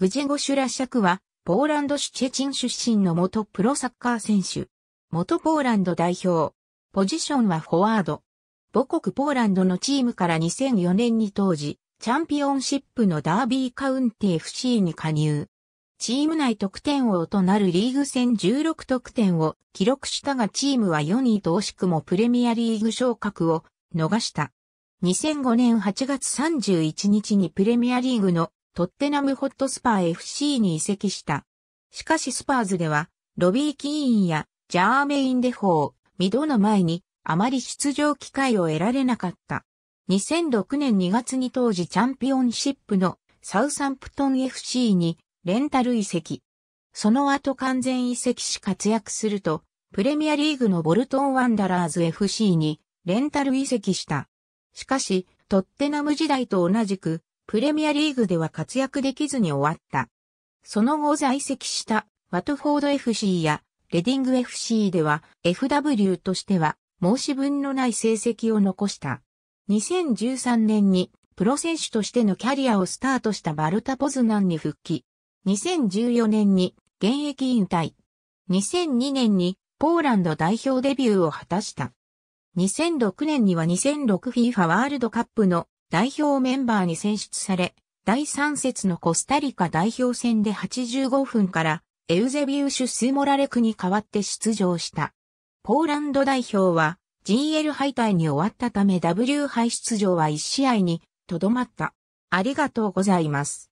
グジェゴシュラシャクは、ポーランドシュチェチン出身の元プロサッカー選手。元ポーランド代表。ポジションはフォワード。母国ポーランドのチームから2004年に当時、チャンピオンシップのダービーカウンティ FC に加入。チーム内得点王となるリーグ戦16得点を記録したがチームは4位と惜しくもプレミアリーグ昇格を逃した。2005年8月31日にプレミアリーグのトッテナムホットスパー FC に移籍した。しかしスパーズではロビー・キーンやジャーメイン・デフォー、ミドの前にあまり出場機会を得られなかった。2006年2月に当時チャンピオンシップのサウサンプトン FC にレンタル移籍。その後完全移籍し活躍すると、プレミアリーグのボルトンワンダラーズ FC にレンタル移籍した。しかし、トッテナム時代と同じく、プレミアリーグでは活躍できずに終わった。その後在籍したワトフォード FC やレディング FC では FW としては申し分のない成績を残した。2013年にプロ選手としてのキャリアをスタートしたバルタポズナンに復帰。2014年に現役引退。2002年にポーランド代表デビューを果たした。2006年には 2006FIFA ワールドカップの代表メンバーに選出され、第3節のコスタリカ代表戦で85分からエウゼビウシュ・スモラレクに代わって出場した。ポーランド代表は GL 敗退に終わったため W 敗出場は1試合にとどまった。ありがとうございます。